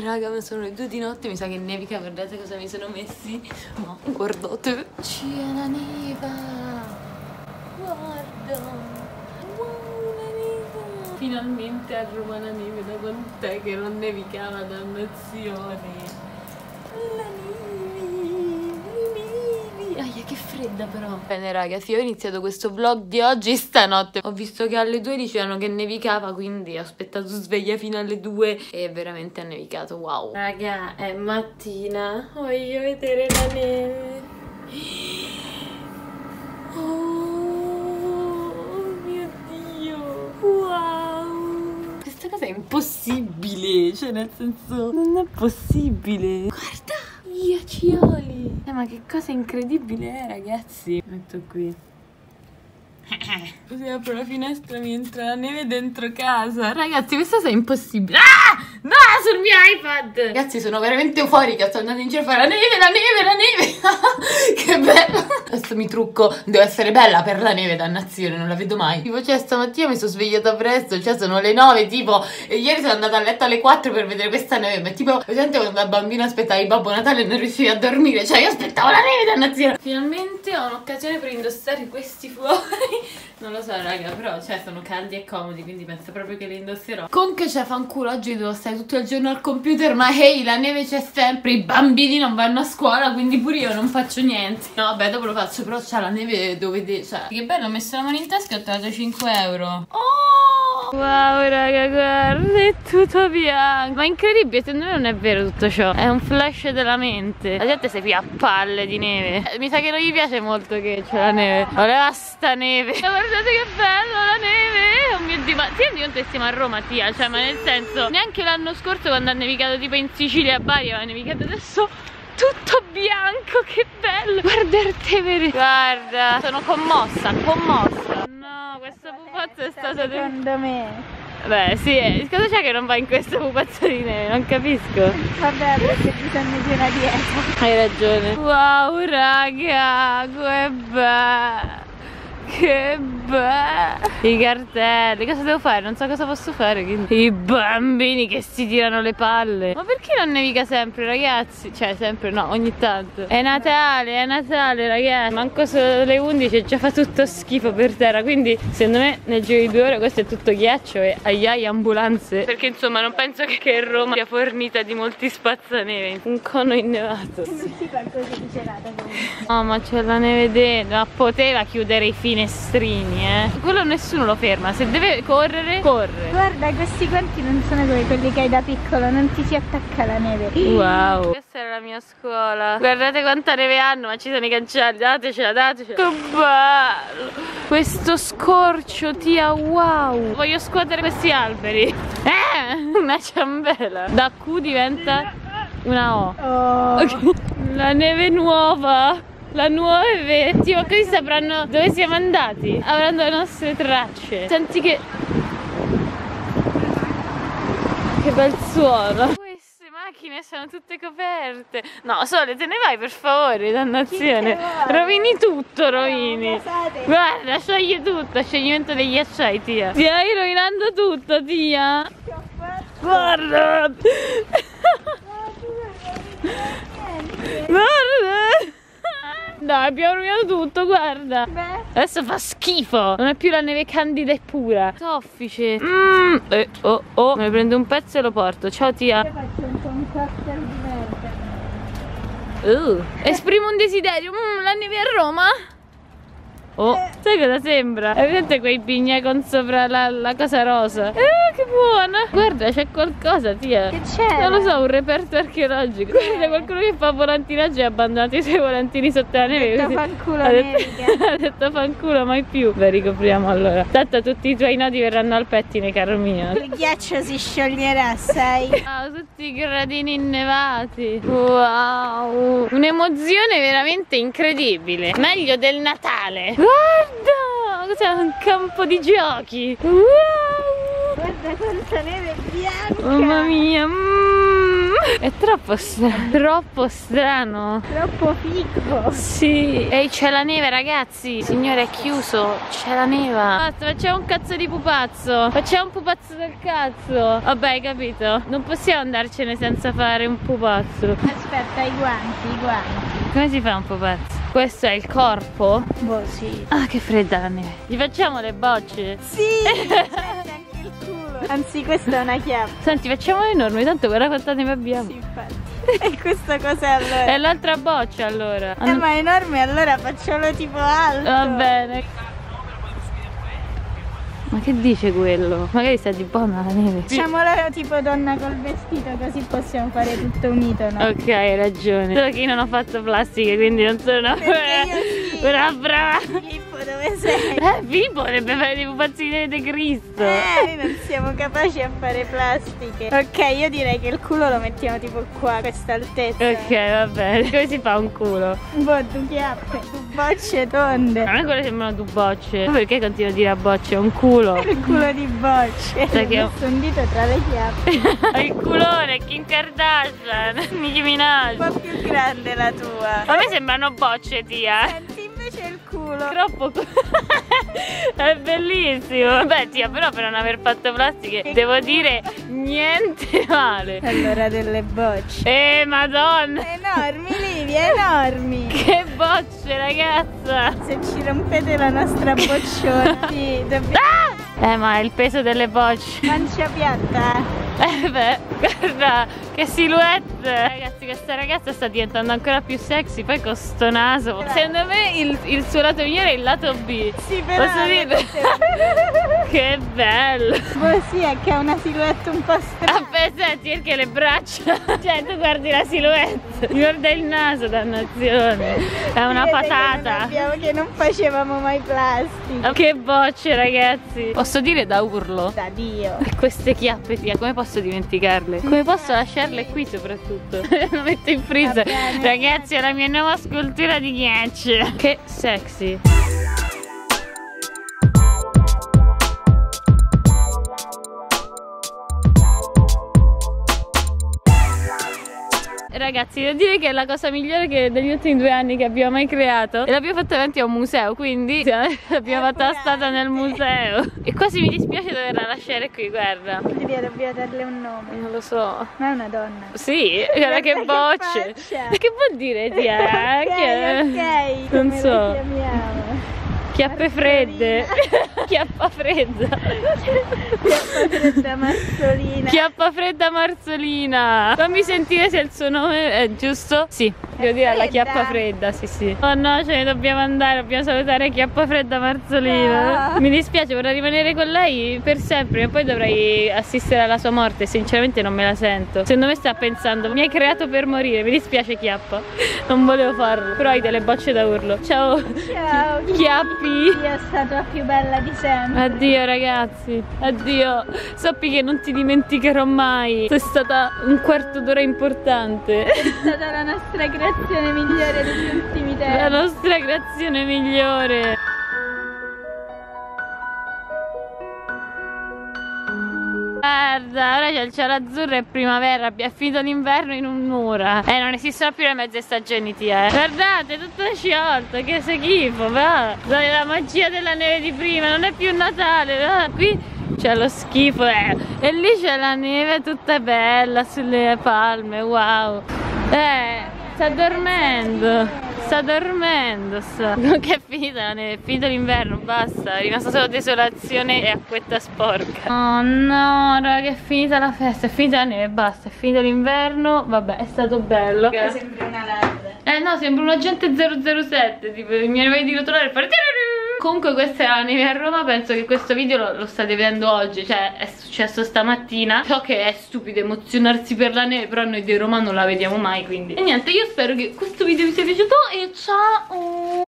Raga, ma sono le due di notte, mi sa che nevica, guardate cosa mi sono messi. Ma guardate. C'è la neva. Guarda. Wow, la neve. Finalmente a Roma la neve, da quant'è che non nevicava, dannazione. La neve, fredda però. Bene ragazzi, io ho iniziato questo vlog di oggi stanotte. Ho visto che alle 2 dicevano che nevicava, quindi ho aspettato sveglia fino alle 2 e veramente ha nevicato, wow. Raga, è mattina, voglio vedere la neve. Oh mio Dio, wow. Questa cosa è impossibile, cioè nel senso, non è possibile. Guarda, ghiaccioli. Eh, ma che cosa incredibile è, ragazzi. Metto qui. Così apro la finestra mi entra la neve dentro casa. Ragazzi, questa cosa è impossibile. Ah! Sul mio iPad! Ragazzi, sono veramente euforica. Sto andando in giro a fare la neve, la neve, la neve. che bello. Adesso mi trucco. Devo essere bella per la neve, dannazione, non la vedo mai. Tipo, cioè, stamattina mi sono svegliata presto. Cioè, sono le 9, tipo. E ieri sono andata a letto alle 4 per vedere questa neve. Ma tipo, presente quando da bambina aspettavi Babbo Natale e non riuscivi a dormire. Cioè, io aspettavo la neve, dannazione. Finalmente ho un'occasione per indossare questi fuori. Non lo so, raga, però cioè sono caldi e comodi, quindi penso proprio che li indosserò. Comunque, cioè, fanculo, oggi devo stare tutto il giorno al computer, ma hey, la neve c'è sempre, i bambini non vanno a scuola, quindi pure io non faccio niente. No, vabbè, dopo lo faccio, però c'è la neve dove... De- cioè, che bello, ho messo la mano in tasca e ho trovato 5 euro. Oh! Wow, raga, guarda, è tutto bianco. Ma incredibile, secondo me non è vero tutto ciò. È un flash della mente. La gente si qui a palle di neve. Mi sa che non gli piace molto che c'è la neve. Voleva sta neve. Guardate che bello la neve. Oh mio dio, ma ti rendi conto che siamo a Roma, tia? Cioè, ma nel senso, neanche l'anno scorso quando ha nevicato tipo in Sicilia a Bari aveva nevicato adesso tutto bianco, che bello! Guarda il Tevere! Guarda, sono commossa, commossa! Pupazzo è stato... Secondo me. Beh, sì, eh, cosa c'è che non va in questo pupazzo di neve? Non capisco. Vabbè, perché bisogna di una dieta. Hai ragione. Wow, raga, che bello! Che bello! I cartelli, cosa devo fare? Non so cosa posso fare. Quindi. I bambini che si tirano le palle. Ma perché non nevica sempre, ragazzi? Cioè, sempre no, ogni tanto. È Natale, è Natale, ragazzi. Manco solo le 11 e già fa tutto schifo per terra. Quindi, secondo me, nel giro di due ore questo è tutto ghiaccio e aiai ambulanze. Perché insomma, non penso che- Roma sia fornita di molti spazzaneve. Un cono innevato. Comunque. No, ma c'è la neve dentro. Ma poteva chiudere i finestrini, eh. Quello nessuno lo ferma. Se deve correre, corre. Guarda, questi guanti non sono come quelli che hai da piccolo, non ti si attacca la neve. Wow. Questa era la mia scuola. Guardate quanta neve hanno, ma ci sono i cancelli. Datecela, datecela. Che bello. Questo scorcio, tia, wow. Voglio scuotere questi alberi. Eh, una ciambella. Da Q diventa una O. Oh. La neve nuova. La nuove. Tipo, qui sapranno dove siamo andati. Avranno le nostre tracce. Senti che. Che bel suono. Queste macchine sono tutte coperte. No, Sole, te ne vai per favore, dannazione. Rovini tutto, rovini. Guarda, sciogli tutto. Scioglimento degli acciai, tia. Stai rovinando tutto, tia. Che ho fatto? Guarda. Guarda! Abbiamo rovinato tutto, guarda. Beh, Adesso fa schifo. Non è più la neve candida e pura. Soffice. Mm. Eh, oh, oh. Me ne prendo un pezzo e lo porto. Ciao, io tia. faccio un po' un cocktail di merda. Uh. Esprimo un desiderio. Mm, la neve a Roma? Oh, sai cosa sembra? È vedete quei bignè con sopra la, la cosa rosa? Eh, che buona! Guarda, c'è qualcosa, tia. Che c'è? Non lo so, un reperto archeologico. Guarda, qualcuno che fa volantinaggio e ha abbandonato i suoi volantini sotto la neve. detto fanculo ha detto, ha detto fanculo, mai più. Beh, ricopriamo allora. Tanto tutti i tuoi nodi verranno al pettine, caro mio. Il ghiaccio si scioglierà, sai? Wow, tutti i gradini innevati. Wow, un'emozione veramente incredibile. Meglio del Natale. Guarda, cos'è un campo di giochi. Wow. Guarda quanta neve bianca! Mamma mia. mm. È troppo strano. Troppo strano. Troppo figo. Sì. Ehi, c'è la neve, ragazzi. Signore, è chiuso. C'è la neva. Basta, facciamo un cazzo di pupazzo. Facciamo un pupazzo del cazzo. Vabbè, hai capito? Non possiamo andarcene senza fare un pupazzo. Aspetta, i guanti, i guanti. Come si fa un pupazzo? Questo è il corpo? Boh, sì. Ah, che fredda la neve. Gli facciamo le bocce? Sì! Anzi, questa è una chiappa. Senti, facciamo enormi, tanto guarda quanta neve abbiamo. Sì, infatti. E questa cos'è allora? È l'altra boccia allora. Eh, ma è enorme, allora facciamolo tipo alto. Va bene. Ma che dice quello? Magari sta di buona la neve. Facciamolo tipo donna col vestito così possiamo fare tutto unito, no? Ok, hai ragione. Solo che io non ho fatto plastica, quindi non sono una, una brava. Dove sei? Eh, Filippo dovrebbe fare dei pupazzini di Cristo. Eh, noi non siamo capaci a fare plastiche. Ok, io direi che il culo lo mettiamo tipo qua, a questa altezza. Ok, va bene. Come si fa un culo? Boh, tu chiappe, tu bocce tonde. A me quelle sembrano due bocce. Ma perché continuo a dire a bocce? È un culo. Il culo di bocce. Sai che ho messo un dito tra le chiappe. il culone, Kim Kardashian, Nicki Minaj. Un po' più grande la tua. A me sembrano bocce, tia. Senti culo. Troppo È bellissimo. Beh, tia, però per non aver fatto plastiche devo dire niente male. Allora delle bocce. Eh, madonna. Enormi, Livia, enormi. Che bocce, ragazza. Se ci rompete la nostra bocciona, sì, dobbiamo... Eh, ma è il peso delle bocce. Mancia piatta. Eh beh, guarda, che silhouette! Ragazzi, questa ragazza sta diventando ancora più sexy, poi con sto naso. Secondo me il, il suo lato migliore è il lato B. Sì, però... Posso dire? che bello! Boh, sì, è che ha una silhouette un po' strana. Vabbè, senti, perché le braccia... cioè, tu guardi la silhouette, guarda il naso, dannazione. È una Si vede patata. Che non, abbiamo- che non facevamo mai plastica. Che bocce, ragazzi! Posso dire da urlo? Da Dio. E queste chiappe, tia, come posso dimenticarle? Come posso lasciarle qui soprattutto? Lo metto in freezer. Ragazzi, è la mia nuova scultura di ghiaccio. Che sexy. Ragazzi, devo dire che è la cosa migliore che degli ultimi due anni che abbiamo mai creato e l'abbiamo fatta davanti a un museo, quindi l'abbiamo fatta stata nel museo. E quasi mi dispiace doverla lasciare qui, guarda. Livia, dobbiamo darle un nome. Non lo so. Ma è una donna. Sì, guarda che che bocce. faccia. Che vuol dire, tia? ok, Che- ok. Non so. Chiappe fredde. Chiappa fredda. Chiappa fredda mazzolina. Chiappa fredda Marzolina. Fammi sentire se il suo nome è giusto. Sì, devo dire alla chiappa fredda, sì sì. Oh no, ce ne dobbiamo andare, dobbiamo salutare Chiappa fredda Marzolina. No. Mi dispiace, vorrei rimanere con lei per sempre, ma poi dovrei assistere alla sua morte. Sinceramente non me la sento. Secondo me sta pensando, mi hai creato per morire. Mi dispiace Chiappa. Non volevo farlo. Però hai delle bocce da urlo. Ciao. Ciao. Chiappi. Dio, statua più bella di sempre. Addio ragazzi, addio. Sappi che non ti dimenticherò mai. Sei stata un quarto d'ora importante. È stata la nostra creazione migliore degli ultimi La tempi. nostra creazione migliore. Guarda, ora c'è il cielo azzurro e primavera, abbiamo finito l'inverno in un'ora. Eh, non esistono più le mezze stagioni, tia. eh. Guardate, tutto sciolto, che schifo, va. La magia della neve di prima, non è più Natale, va. Qui c'è lo schifo, eh. E lì c'è la neve tutta bella sulle palme, wow. Eh, sta dormendo. Sta dormendo, sta. Che è finita la neve, è finito l'inverno, basta. È rimasta solo desolazione e acquetta sporca. Oh no, raga, è finita la festa, è finita la neve, basta, è finito l'inverno. Vabbè, è stato bello. Sembra una ladra. Eh no, sembra un agente 007, tipo mi arriva di rotolare e fare. Comunque questa è la neve a Roma, penso che questo video lo, lo state vedendo oggi, cioè è successo stamattina. So che è stupido emozionarsi per la neve, però noi di Roma non la vediamo mai, quindi. E niente, io spero che questo video vi sia piaciuto e ciao!